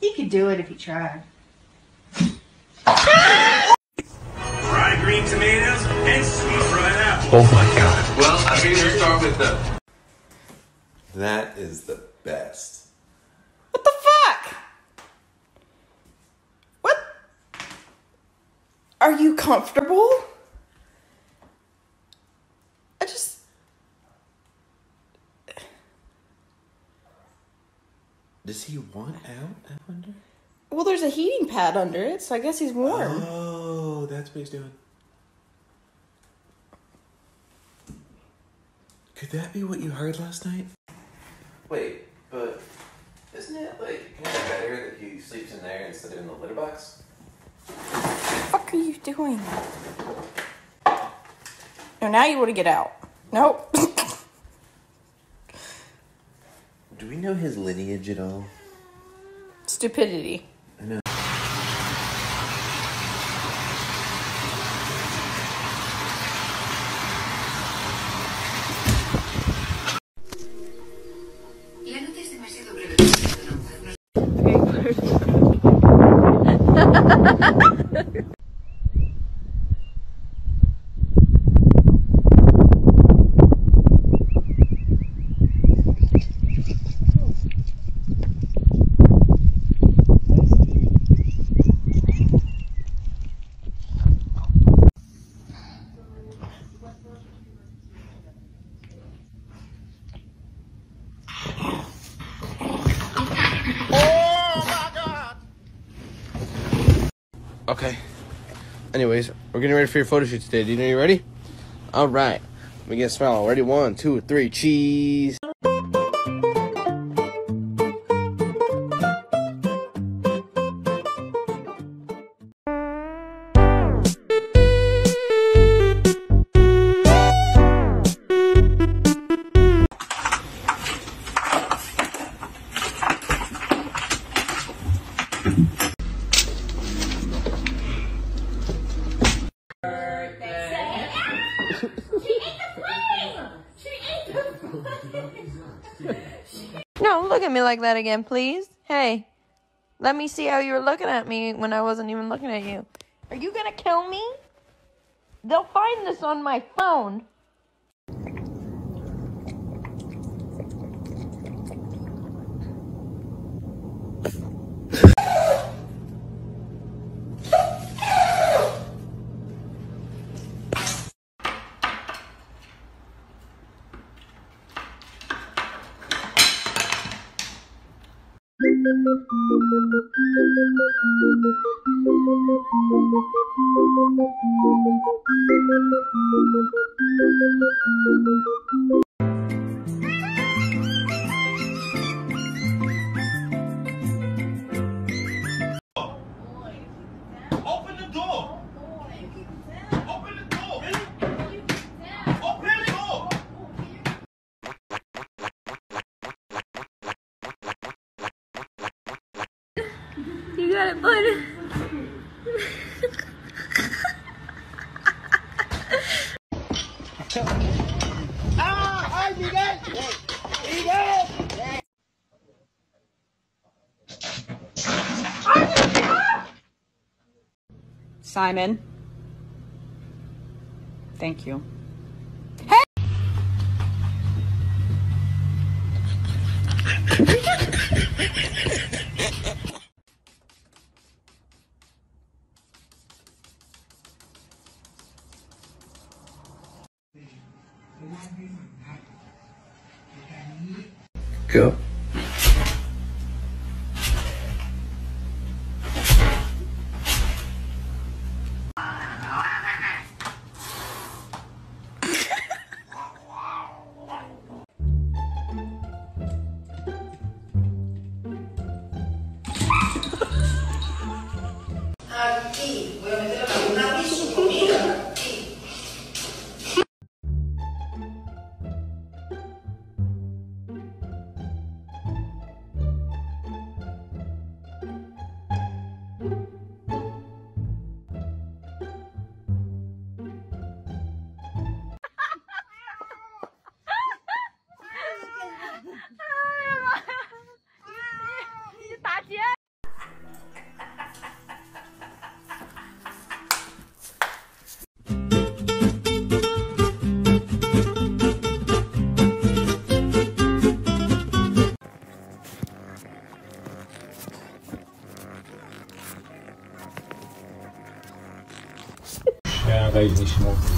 He could do it if he tried. Fried green tomatoes and sweet fried apples. Oh my god. Well, I figured to start with the. That is the best. What the fuck? What? Are you comfortable? I just. Does he want out? I wonder. Well, there's a heating pad under it, so I guess he's warm. Oh, that's what he's doing. Could that be what you heard last night? Wait, but isn't it like kind of better that he sleeps in there instead of in the litter box? What fuck are you doing? No, now you want to get out. Nope. Do we know his lineage at all? Stupidity. Anyways, we're getting ready for your photo shoot today. Do you know you're ready? All right. Let me get a smile. Ready? One, two, three. Cheese. Like that again, please. Hey, let me see how you were looking at me when I wasn't even looking at you. Are you gonna kill me? They'll find this on my phone. Simon. Thank you. Ini.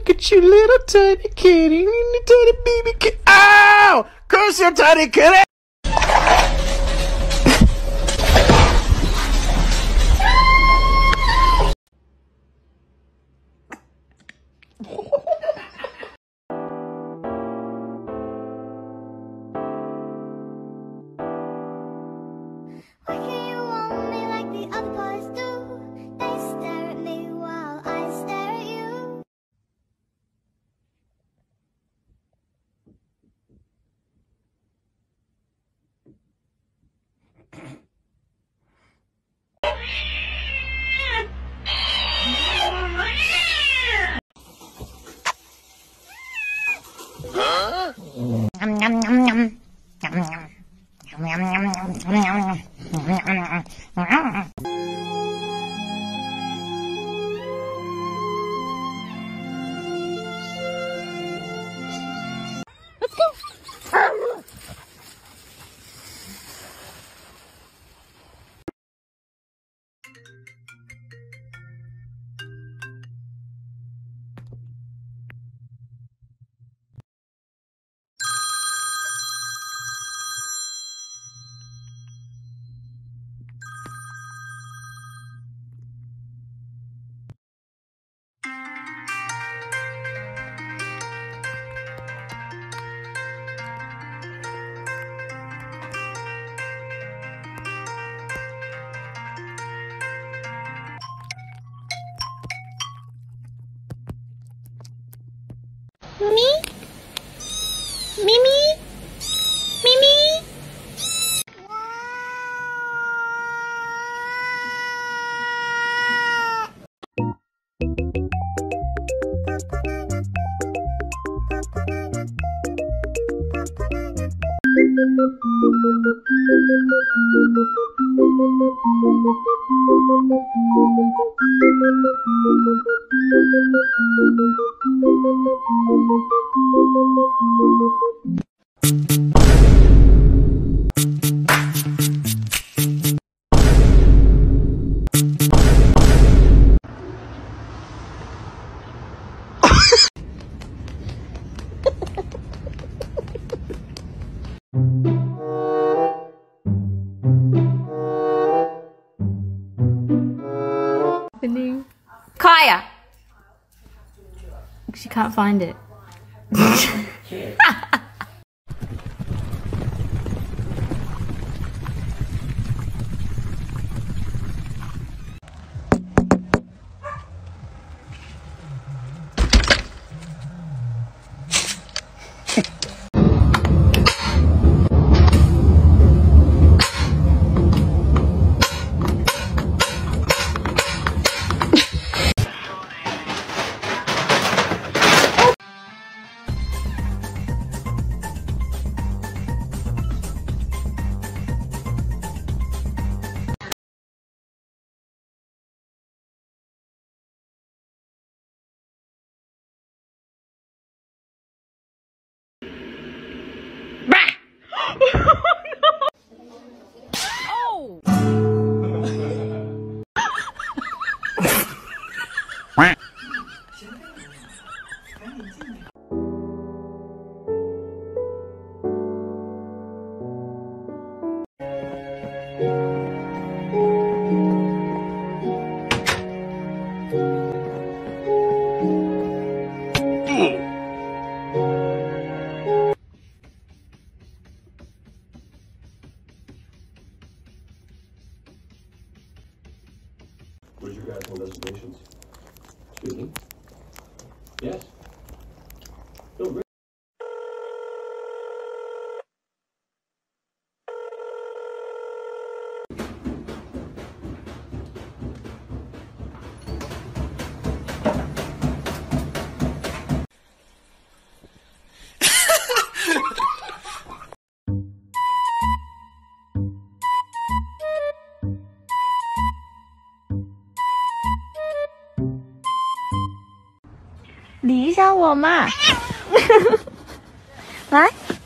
look at you, little tiny kitty, little tiny baby kitty. Ow! Curse your tiny kitty! 耳？耳？Kaya! She can't find it. 一下我嘛，来。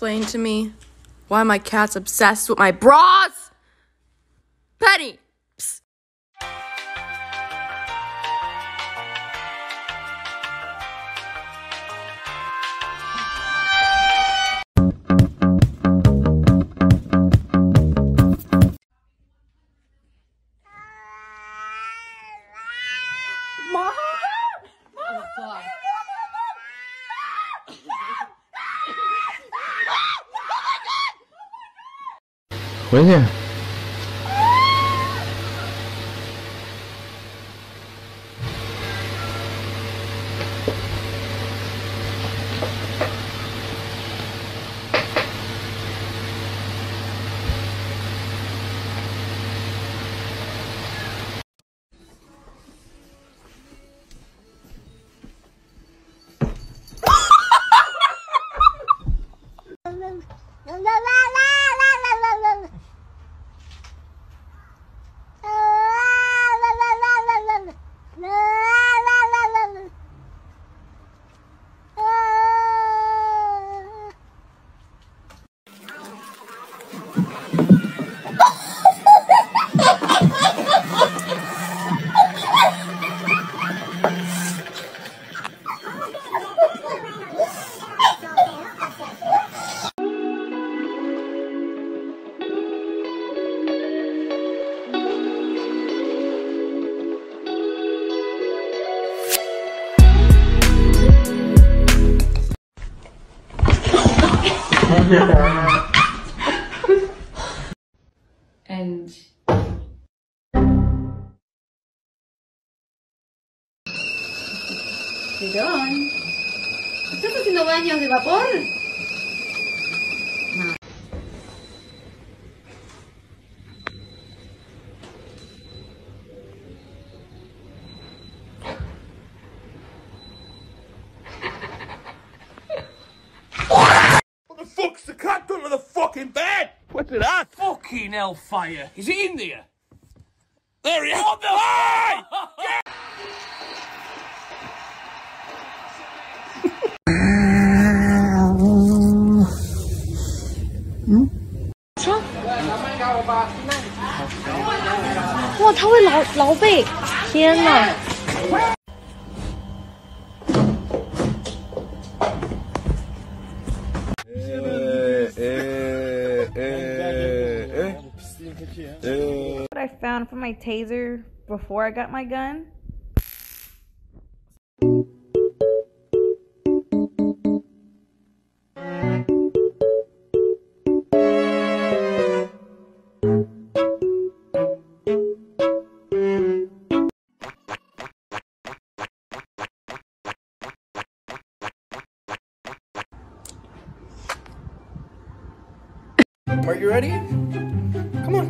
explain to me why my cat's obsessed with my bras? Penny! Baños de vapor? What the fuck's the cat done to the fucking bed? What's it at? Fucking hellfire. Is he in there? There he is. What the hey! 哇，他会挠挠背，天呐！ What I found for my taser before I got my gun? Ready? Come on.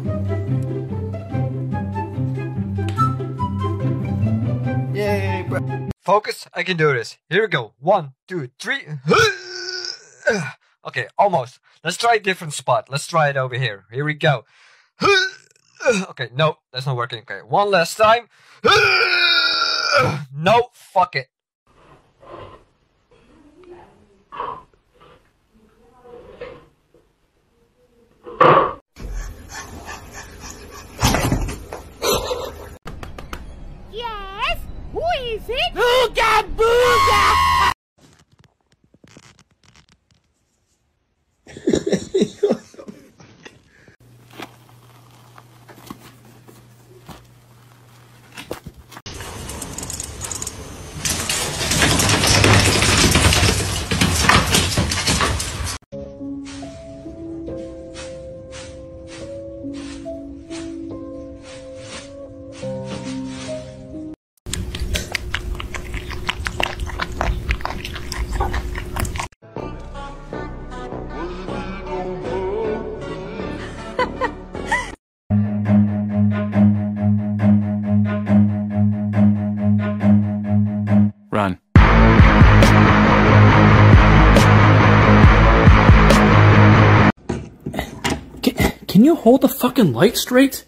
Yay, bro. Focus, I can do this. Here we go. One, two, three. Okay, almost. Let's try a different spot. Let's try it over here. Here we go. Okay, no, that's not working. Okay, one last time. No, fuck it. Hold the fucking light straight?